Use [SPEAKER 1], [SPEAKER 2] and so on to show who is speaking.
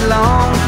[SPEAKER 1] belong.